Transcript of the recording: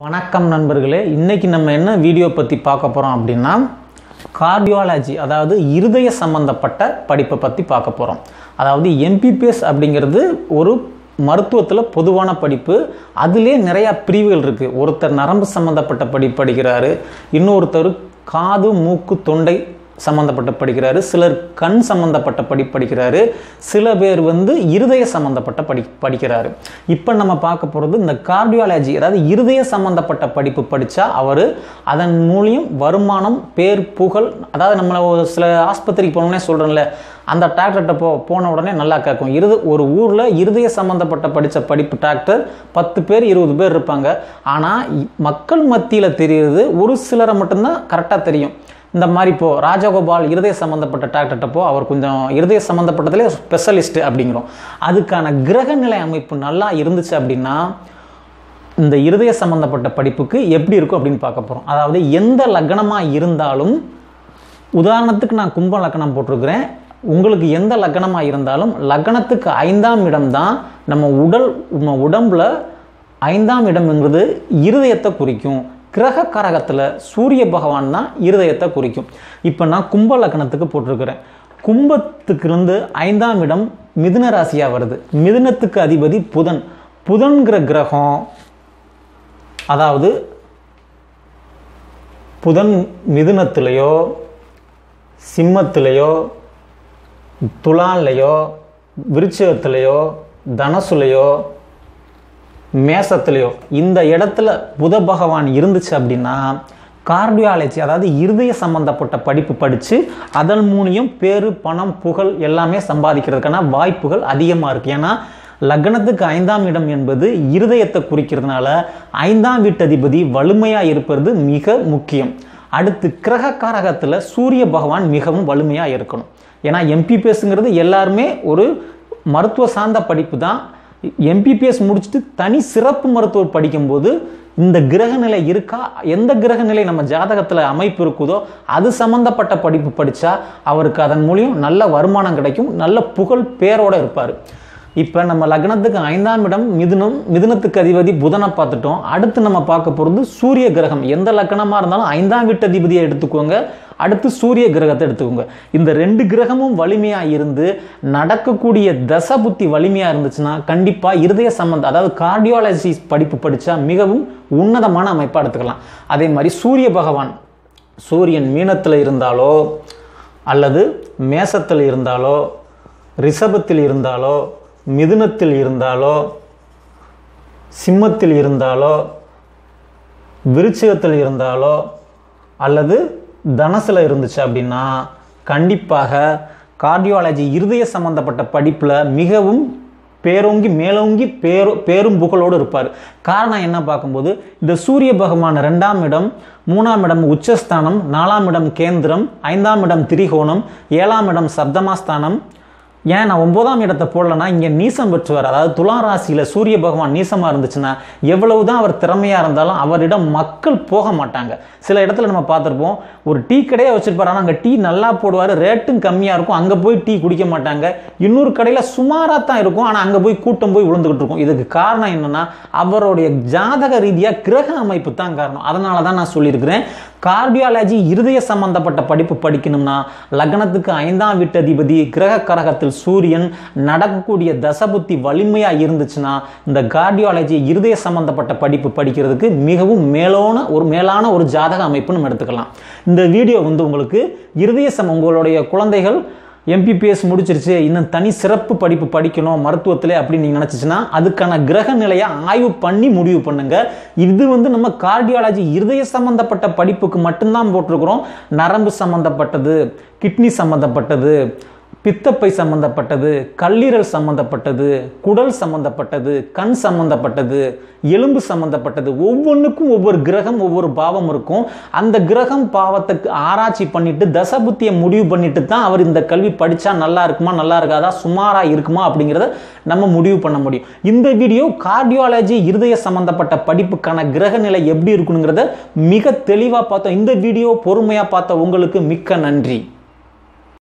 வணக்கம் நண்பர்களே இன்னைக்கு நம்ம என்ன வீடியோ பற்றி பார்க்க போகிறோம் அப்படின்னா கார்டியாலஜி அதாவது இருதய சம்பந்தப்பட்ட படிப்பை பற்றி பார்க்க போகிறோம் அதாவது எம்பிபிஎஸ் அப்படிங்கிறது ஒரு மருத்துவத்தில் பொதுவான படிப்பு. அதிலே நிறையா பிரிவுகள் இருக்குது ஒருத்தர் நரம்பு சம்மந்தப்பட்ட படிப்பு படிக்கிறாரு இன்னொருத்தர் காது மூக்கு தொண்டை சம்மந்தப்பட்ட படிக்கிறாரு சிலர் கண் சம்மந்தப்பட்ட படி படிக்கிறாரு சில பேர் வந்து இருதய சம்மந்தப்பட்ட படி படிக்கிறாரு. இப்போ நம்ம பார்க்க போகிறது இந்த கார்டியாலஜி அதாவது இருதய சம்மந்தப்பட்ட படிப்பு படித்தா அவர் அதன் மூலியம் வருமானம் பேர் புகழ் அதாவது நம்மளை ஒரு சில ஆஸ்பத்திரிக்கு போனோடனே சொல்கிறோம்ல அந்த டாக்டர்கிட்ட போ போன உடனே நல்லா கேட்கும். இருது ஒரு ஊரில் இருதய சம்மந்தப்பட்ட படித்த படிப்பு டாக்டர் பத்து பேர் இருபது பேர் இருப்பாங்க. ஆனால் மக்கள் மத்தியில் தெரியுது ஒரு சிலரை மட்டும்தான் கரெக்டாக தெரியும். இந்த மாதிரி இப்போது ராஜகோபால் இருதய சம்மந்தப்பட்ட டாக்டர்கிட்ட போ அவர் கொஞ்சம் இருதய சம்மந்தப்பட்டதுலே ஸ்பெஷலிஸ்ட் அப்படிங்கிறோம். அதுக்கான கிரகநிலை அமைப்பு நல்லா இருந்துச்சு அப்படின்னா இந்த இருதய சம்மந்தப்பட்ட படிப்புக்கு எப்படி இருக்கும் அப்படின்னு பார்க்க போகிறோம் அதாவது எந்த லக்னமாக இருந்தாலும் உதாரணத்துக்கு நான் கும்ப லக்னம் போட்டிருக்கிறேன். உங்களுக்கு எந்த லக்னமாக இருந்தாலும் லக்னத்துக்கு ஐந்தாம் இடம் தான் நம்ம உடல் நம்ம உடம்புல ஐந்தாம் இடம்ங்கிறது இருதயத்தை குறிக்கும். கிரக கரகத்தில் சூரிய பகவான் தான் இருதயத்தை குறிக்கும். இப்போ நான் கும்ப லக்னத்துக்கு போட்டிருக்கிறேன். கும்பத்துக்கு இருந்து ஐந்தாம் இடம் மிதுன ராசியாக வருது. மிதுனத்துக்கு அதிபதி புதன். புதன்கிற கிரகம் அதாவது புதன் மிதுனத்திலேயோ சிம்மத்திலேயோ துலான்லையோ விருச்சகத்திலேயோ தனசுலையோ மேசத்துலேயோ இந்த இடத்துல புத பகவான் இருந்துச்சு அப்படின்னா கார்டியாலஜி அதாவது இருதய சம்பந்தப்பட்ட படிப்பு படித்து அதன் மூலியம் பேரு பணம் புகழ் எல்லாமே சம்பாதிக்கிறதுக்கான வாய்ப்புகள் அதிகமாக இருக்குது ஏன்னா லக்னத்துக்கு ஐந்தாம் இடம் என்பது இருதயத்தை குறிக்கிறதுனால ஐந்தாம் வீட்டதிபதி வலிமையாக இருப்பது மிக முக்கியம். அடுத்து கிரக காரகத்தில் சூரிய பகவான் மிகவும் வலிமையாக இருக்கணும். ஏன்னா எம்பிபிஎஸ்ங்கிறது எல்லாருமே ஒரு மருத்துவ சார்ந்த படிப்பு தான். எம்பிபிஎஸ் முடிச்சுட்டு தனி சிறப்பு மருத்துவர் படிக்கும்போது இந்த கிரகநிலை இருக்கா? எந்த கிரகநிலை நம்ம ஜாதகத்தில் அமைப்பு இருக்குதோ அது சம்மந்தப்பட்ட படிப்பு படித்தா அவருக்கு அதன் மூலியம் நல்ல வருமானம் கிடைக்கும் நல்ல புகழ் பேரோடு இருப்பார். இப்போ நம்ம லக்னத்துக்கு ஐந்தாம் இடம் மிதுனம் மிதுனத்துக்கு அதிபதி புதனை பார்த்துட்டோம். அடுத்து நம்ம பார்க்க போகிறது சூரிய கிரகம். எந்த லக்னமாக இருந்தாலும் ஐந்தாம் வீட்டு அதிபதியை எடுத்துக்கோங்க. அடுத்து சூரிய கிரகத்தை எடுத்துக்கோங்க. இந்த ரெண்டு கிரகமும் வலிமையாக இருந்து நடக்கக்கூடிய தச புத்தி வலிமையாக இருந்துச்சுன்னா கண்டிப்பாக இருதய சம்பந்தம் அதாவது கார்டியாலஜி படிப்பு படித்தா மிகவும் உன்னதமான அமைப்பாக எடுத்துக்கலாம். அதே மாதிரி சூரிய பகவான் சூரியன் மீனத்தில் இருந்தாலோ அல்லது மேசத்தில் இருந்தாலோ ரிஷபத்தில் இருந்தாலோ மிதுனத்தில் இருந்தாலோ சிம்மத்தில் இருந்தாலோ விருச்சிகத்தில் இருந்தாலோ அல்லது தனசில் இருந்துச்சு அப்படின்னா கண்டிப்பாக கார்டியாலஜி இருதய சம்பந்தப்பட்ட படிப்பில் மிகவும் பேரோங்கி மேலோங்கி பேரு பேரும் புகழோடு இருப்பார். காரணம் என்ன பார்க்கும்போது இந்த சூரிய பகவான் ரெண்டாம் இடம் மூணாம் இடம் உச்சஸ்தானம் நாலாம் இடம் கேந்திரம் ஐந்தாம் இடம் திரிகோணம் ஏழாம் இடம் சப்தமாஸ்தானம் ஏன் நான் ஒன்பதாம் இடத்தை போடலன்னா இங்கே நீசம் பெற்றுவார் அதாவது துலா ராசியில் சூரிய பகவான் நீசமாக இருந்துச்சுன்னா எவ்வளவு தான் அவர் திறமையாக இருந்தாலும் அவரிடம் மக்கள் போக மாட்டாங்க. சில இடத்துல நம்ம பார்த்துருப்போம் ஒரு டீ கடையை வச்சுருப்பார் ஆனால் அங்கே டீ நல்லா போடுவார் ரேட்டும் கம்மியாக இருக்கும் அங்கே போய் டீ குடிக்க மாட்டாங்க. இன்னொரு கடையில் சுமாராக தான் இருக்கும் ஆனால் அங்கே போய் கூட்டம் போய் விழுந்துக்கிட்டு இருக்கும். இதுக்கு காரணம் என்னென்னா அவருடைய ஜாதக ரீதியாக கிரக அமைப்பு தான் காரணம். அதனால தான் நான் சொல்லியிருக்கிறேன் கார்டியாலஜி இருதய சம்பந்தப்பட்ட படிப்பு படிக்கணும்னா லக்னத்துக்கு ஐந்தாம் வீட்டதிபதி கிரக கரகத்தில் சூரியன் நடக்கக்கூடிய தசபுத்தி வலிமையாக இருந்துச்சுன்னா இந்த கார்டியாலஜி இருதய சம்பந்தப்பட்ட படிப்பு படிக்கிறதுக்கு மிகவும் மேலோன ஒரு மேலான ஒரு ஜாதக அமைப்பு நம்ம எடுத்துக்கலாம். இந்த வீடியோ வந்து உங்களுக்கு இருதய சம் உங்களுடைய குழந்தைகள் எம்பிபிஎஸ் முடிச்சிருச்சு. இன்னும் தனி சிறப்பு படிப்பு படிக்கணும் மருத்துவத்தில் அப்படின்னு நீங்கள் நினச்சிச்சின்னா அதுக்கான கிரக நிலையை ஆய்வு பண்ணி முடிவு பண்ணுங்க. இது வந்து நம்ம கார்டியாலஜி இருதய சம்பந்தப்பட்ட படிப்புக்கு மட்டும்தான் போட்டிருக்கிறோம். நரம்பு சம்பந்தப்பட்டது கிட்னி சம்பந்தப்பட்டது பித்தப்பை சம்பந்தப்பட்டது கல்லீரல் சம்பந்தப்பட்டது குடல் சம்பந்தப்பட்டது கண் சம்பந்தப்பட்டது எலும்பு சம்பந்தப்பட்டது ஒவ்வொன்றுக்கும் ஒவ்வொரு கிரகம் ஒவ்வொரு பாவம் இருக்கும். அந்த கிரகம் பாவத்துக்கு ஆராய்ச்சி பண்ணிட்டு தசபுத்தியை முடிவு பண்ணிட்டு தான் அவர் இந்த கல்வி படித்தா நல்லா இருக்குமா நல்லா இருக்காதா சுமாராக இருக்குமா அப்படிங்கிறத நம்ம முடிவு பண்ண முடியும். இந்த வீடியோ கார்டியாலஜி இருதய சம்பந்தப்பட்ட படிப்புக்கான கிரக நிலை எப்படி இருக்கணுங்கிறத மிக தெளிவாக பார்த்தோம். இந்த வீடியோ பொறுமையாக பார்த்த உங்களுக்கு மிக்க நன்றி.